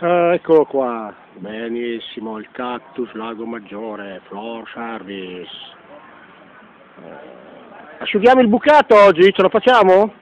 Ah, eccolo qua, benissimo, il cactus Lago Maggiore, floor service. Eh, asciughiamo il bucato oggi, ce lo facciamo?